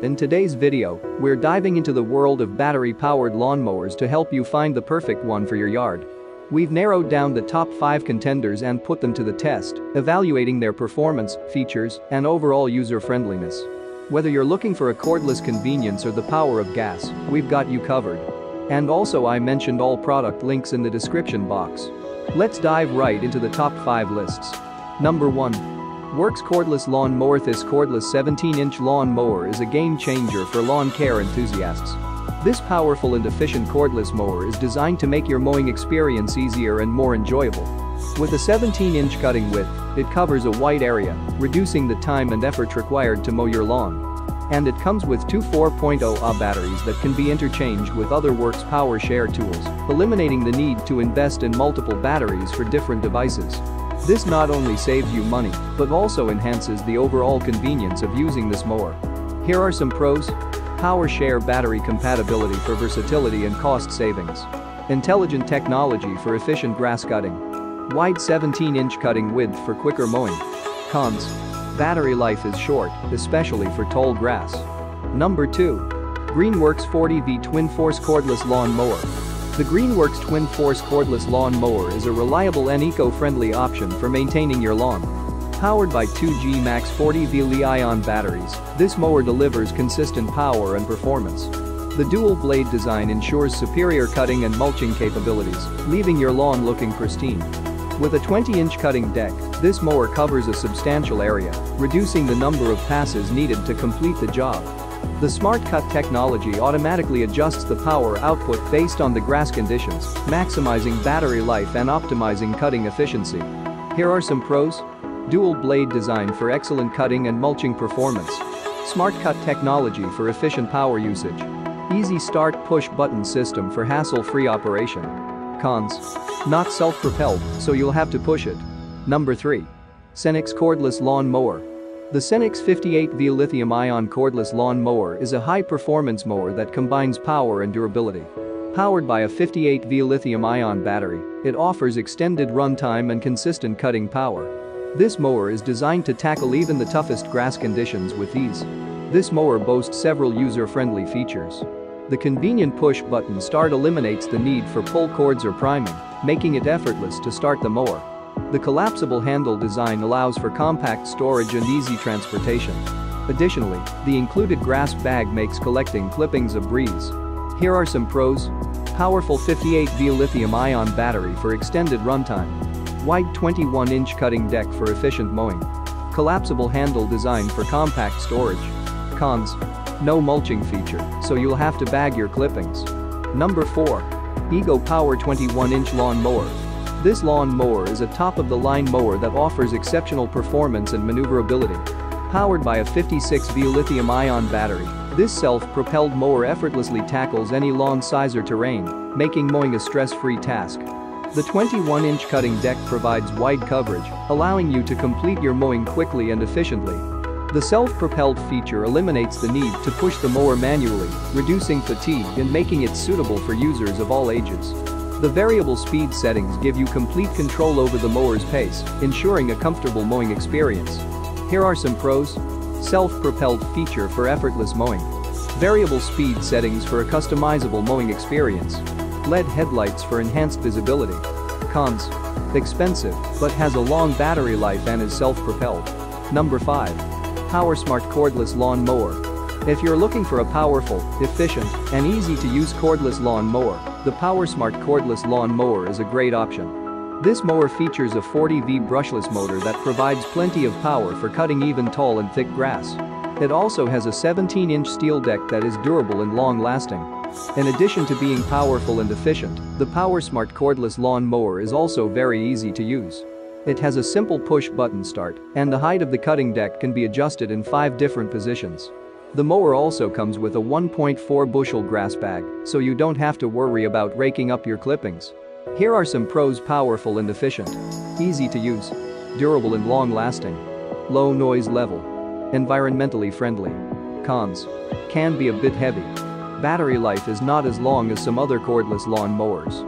In today's video, we're diving into the world of battery-powered lawnmowers to help you find the perfect one for your yard. We've narrowed down the top 5 contenders and put them to the test, evaluating their performance, features, and overall user-friendliness. Whether you're looking for a cordless convenience or the power of gas, we've got you covered. And also I mentioned all product links in the description box. Let's dive right into the top 5 lists. Number 1. Worx Cordless Lawn Mower This cordless 17-inch lawn mower is a game changer for lawn care enthusiasts. This powerful and efficient cordless mower is designed to make your mowing experience easier and more enjoyable. With a 17-inch cutting width, it covers a wide area, reducing the time and effort required to mow your lawn. And it comes with two 4.0 Ah batteries that can be interchanged with other Worx Power Share tools, eliminating the need to invest in multiple batteries for different devices. This not only saves you money, but also enhances the overall convenience of using this mower. Here are some pros. Power share battery compatibility for versatility and cost savings. Intelligent technology for efficient grass cutting. Wide 17-inch cutting width for quicker mowing. Cons. Battery life is short, especially for tall grass. Number 2. Greenworks 40V Twin Force Cordless Lawn Mower. The Greenworks Twin Force cordless lawn mower is a reliable and eco-friendly option for maintaining your lawn. Powered by 2G Max 40V Li-ion batteries, this mower delivers consistent power and performance. The dual-blade design ensures superior cutting and mulching capabilities, leaving your lawn looking pristine. With a 20-inch cutting deck, this mower covers a substantial area, reducing the number of passes needed to complete the job. The Smart Cut technology automatically adjusts the power output based on the grass conditions, maximizing battery life and optimizing cutting efficiency. Here are some pros. Dual blade design for excellent cutting and mulching performance. Smart Cut technology for efficient power usage. Easy start push button system for hassle-free operation. Cons. Not self-propelled, so you'll have to push it. Number 3. SENIX Cordless Lawn Mower. The SENIX 58V lithium-ion cordless lawn mower is a high-performance mower that combines power and durability. Powered by a 58V lithium-ion battery, it offers extended runtime and consistent cutting power. This mower is designed to tackle even the toughest grass conditions with ease. This mower boasts several user-friendly features. The convenient push-button start eliminates the need for pull cords or priming, making it effortless to start the mower. The collapsible handle design allows for compact storage and easy transportation. Additionally, the included grass bag makes collecting clippings a breeze. Here are some pros. Powerful 58V lithium-ion battery for extended runtime. Wide 21-inch cutting deck for efficient mowing. Collapsible handle design for compact storage. Cons. No mulching feature, so you'll have to bag your clippings. Number 4. Ego Power 21-inch lawn mower. This lawn mower is a top-of-the-line mower that offers exceptional performance and maneuverability. Powered by a 56V lithium-ion battery, this self-propelled mower effortlessly tackles any lawn size or terrain, making mowing a stress-free task. The 21-inch cutting deck provides wide coverage, allowing you to complete your mowing quickly and efficiently. The self-propelled feature eliminates the need to push the mower manually, reducing fatigue and making it suitable for users of all ages. The variable speed settings give you complete control over the mower's pace, ensuring a comfortable mowing experience. Here are some pros. Self-propelled feature for effortless mowing. Variable speed settings for a customizable mowing experience. LED headlights for enhanced visibility. Cons. Expensive, but has a long battery life and is self-propelled. Number 5. PowerSmart Cordless Lawn Mower. If you're looking for a powerful, efficient, and easy-to-use cordless lawn mower, the PowerSmart cordless lawn mower is a great option. This mower features a 40V brushless motor that provides plenty of power for cutting even tall and thick grass. It also has a 17-inch steel deck that is durable and long-lasting. In addition to being powerful and efficient, the PowerSmart cordless lawn mower is also very easy to use. It has a simple push-button start, and the height of the cutting deck can be adjusted in five different positions. The mower also comes with a 1.4 bushel grass bag, so you don't have to worry about raking up your clippings. Here are some pros powerful and efficient. Easy to use. Durable and long-lasting. Low noise level. Environmentally friendly. Cons. Can be a bit heavy. Battery life is not as long as some other cordless lawn mowers.